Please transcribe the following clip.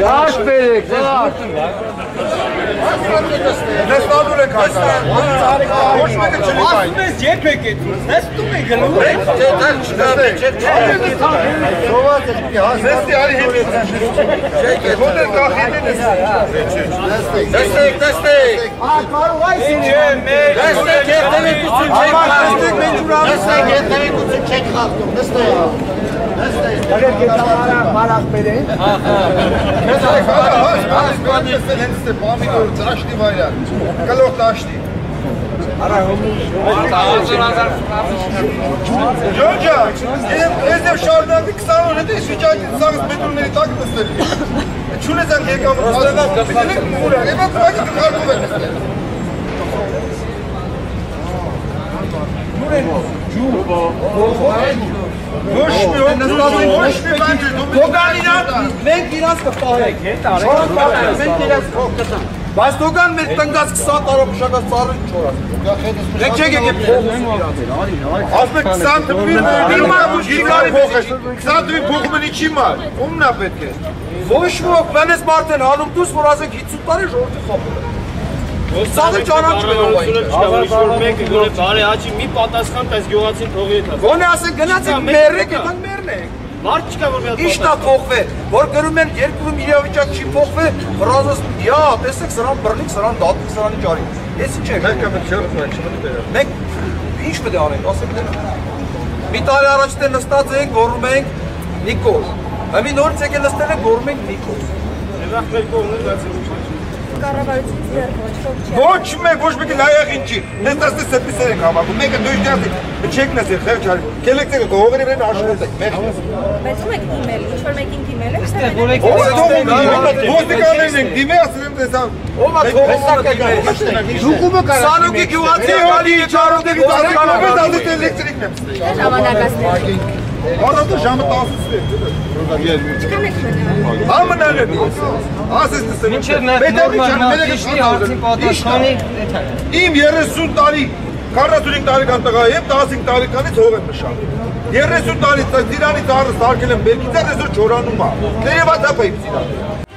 Yaş belik, yaş. Նստալու եք հայտարար։ Ոչ մեկը չլի բայ։ Ասում ես երբ եք եթում, նստում եք գնում եք։ Սոված եք պիտի հաս։ Նստի արի հետ։ Ոնը կախիդին ես։ Դստեք, դստեք։ Չէ, մեր Դստեք, երթևեկություն չեք Համար խախտում։ նստեք մենք ուրախ։ Դստեք, երթևեկություն չեք խախտում։ Դստեք։ Նստեք, հա, հա, հա, բան եսել հենց պամիդոր ծաշտի վայրան։ Կլող տաշտի։ Ջոջա, ես եմ շարունակի 20 օր հետո ես վիճակի սաղս մետրոների տակ նստել։ Չունես ան եկամ ազնավ գծելեք մուրա, եվա ծակի կխարկում են նստել։ Ոչ մի նստածի ոչ մի բան դու Դոգան իրան մենք իրանց կպահենք, հետ արեք։ Մենք իրաց փող կտանք։ Բայց դոգան մեր տնկած 20 տարով մշակած ծառը չորած։ Մենք չեք եկել փող։ Ասում եք 20 թվի Հիմա դու շիկարի փոխը 20 թվի փոխում են ինչի մար։ Ումն է պետք է։ Ոչ ոք մենես մարդեն հանում դուս որ ասեք 50 տարի ժողովրդի խապել։ Սաղը ճանաչում են ով մեկը գոնե բարի աճի մի պատասխան տես գյուղացին թողի հետ։ Գոնե ասեք գնացեք մերրեք, ետան մերնեք։ Մարդ չկա որ մի հատ Իշտա փոխվել, որ գրում են երկրում իրավիճակ չի փոխվել, ֆրազոս «Յա, տեսեք սրան բռնիկ, սրան դատիկ, սրան ջարի»։ Էս ինչ է։ մենք չորում ենք, չմնի դերը։ Մենք ինչ պետք է անենք, ասեք դե։ Մի տարի առաջ դե նստած ենք, գոռում ենք Նիկոլ։ Հիմա նորից եկել նստել ենք, գոռում ենք Նիկոլ։ Եվ մեր կողմն բացի։ Կառավարությունից դեռ ոչ ոք չի։ Ոչ մեկ, ոչ մեկի լայեղին չի։ Դες դաստես այդպես են հավաքում։ Մեկը դույժյաս է։ Չեք նես է խեղճ արի։ Կելեք ձեր գողերի վրա աշխատեք։ Մեկ։ Բայց ո՞ւմ եք դիմել։ Ինչ որ մեկին դիմել եք։ Այստեղ որեք։ Ոստիկաններն են դիմել, ասեն դեսա։ Ո՞վ է թողարկը գալիս։ Դուկումը կարա։ Սանուկի գյուղացի հալի 4 օդերի դարձ կարող է դալի էլեկտրիկն է։ Ժամանակացնել։ Առանց ժամը 10-ից։ Չկան եք մնալ։ Ամնալը։ Ասես տեսնեմ։ Մինչև նորմալ հարցի պատասխանի Իմ 30 տարի 45 տարեկան տղա եմ 15 տարեկանից հող եմ մշակում։ 30 տարից Իրանից առը սարքել եմ Բելգիցից այսօր չորանում է։ Տերևա տապա իմ Իրան։